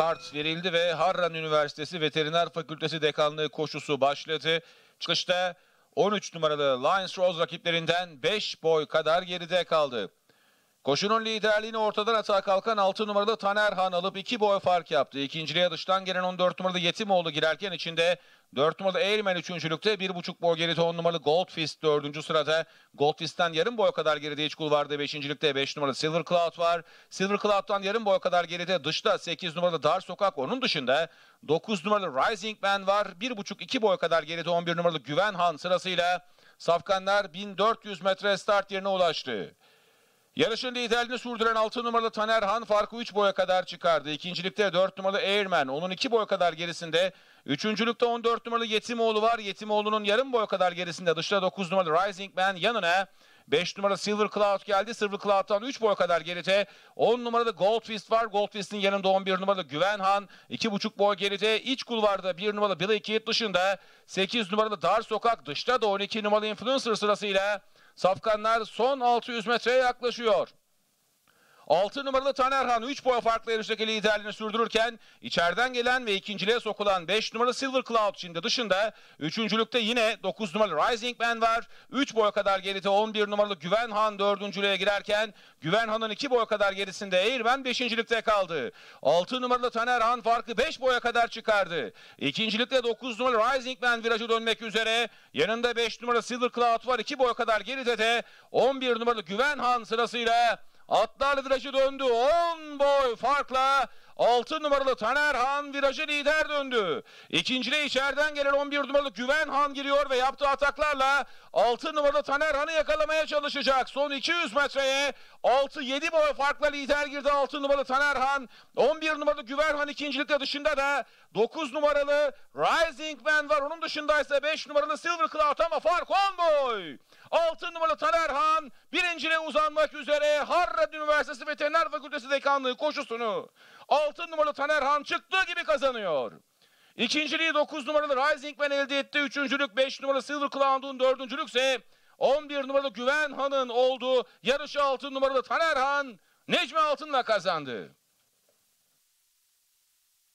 Start verildi ve Harran Üniversitesi Veteriner Fakültesi Dekanlığı koşusu başladı. Çıkışta 13 numaralı Lions Rose rakiplerinden 5 boy kadar geride kaldı. Koşunun liderliğini ortadan atağa kalkan 6 numaralı Taner Han alıp 2 boy fark yaptı. İkinciliğe dıştan gelen 14 numaralı Yetimoğlu girerken içinde 4 numaralı Eğilmen üçüncülükte 1,5 boy geride 10 numaralı Goldfist 4. sırada. Goldfist'ten yarım boy kadar geride iç kulvarda 5. 5 numaralı Silver Cloud var. Silver Cloud'dan yarım boy kadar geride dışta 8 numaralı Dar Sokak onun dışında 9 numaralı Rising Man var. 1,5-2 boy kadar geride 11 numaralı Güven Han sırasıyla Safkanlar 1400 metre start yerine ulaştı. Yarışın liderliğini sürdüren 6 numaralı Taner Han farkı 3 boya kadar çıkardı. İkincilikte 4 numaralı Airman onun 2 boy kadar gerisinde. Üçüncülükte 14 numaralı Yetimoğlu var. Yetimoğlu'nun yarım boy kadar gerisinde. Dışta 9 numaralı Rising Man yanına 5 numaralı Silver Cloud geldi. Silver Cloud'dan 3 boy kadar geride. 10 numaralı Goldfist var. Goldfist'in yanında 11 numaralı Güven Han. 2,5 boy geride. İç kulvarda 1 numaralı Billy Kid dışında. 8 numaralı Dar Sokak dışta da 12 numaralı Influencer sırasıyla. Safkanlar son 600 metreye yaklaşıyor. 6 numaralı Tanerhan 3 boy farklı yarıştaki liderliğini sürdürürken içeriden gelen ve ikinciliğe sokulan 5 numaralı Silver Cloud şimdi dışında. Üçüncülükte yine 9 numaralı Rising Man var. 3 boy kadar geride 11 numaralı Güven Han dördüncülüğe girerken Güven Han'ın 2 boy kadar gerisinde Eğirmen beşincilikte kaldı. 6 numaralı Taner Han farkı 5 boya kadar çıkardı. İkincilikte 9 numaralı Rising Man virajı dönmek üzere. Yanında 5 numaralı Silver Cloud var. 2 boy kadar geride de 11 numaralı Güven Han sırasıyla Atlar virajı döndü. 10 boy farkla 6 numaralı Taner Han virajı lider döndü. İkinciliğe içeriden gelen 11 numaralı Güven Han giriyor ve yaptığı ataklarla 6 numaralı Taner Han'ı yakalamaya çalışacak. Son 200 metreye 6-7 boy farkla lider girdi 6 numaralı Taner Han. 11 numaralı Güven Han ikincilikte dışında da 9 numaralı Rising Man var. Onun dışındaysa 5 numaralı Silver Cloud ama fark 10 boy. 6 numaralı Taner Han birinciliğe uzanmak üzere Harvard Üniversitesi Veteriner Fakültesi Dekanlığı koşusunu 6 numaralı Taner Han çıktığı gibi kazanıyor. İkinciliği 9 numaralı Rising Man elde etti. Üçüncülük 5 numaralı Silver Cloud'un dördüncülük ise 11 numaralı Güven Han'ın olduğu yarışı 6 numaralı Taner Han Necmi Altın'la kazandı.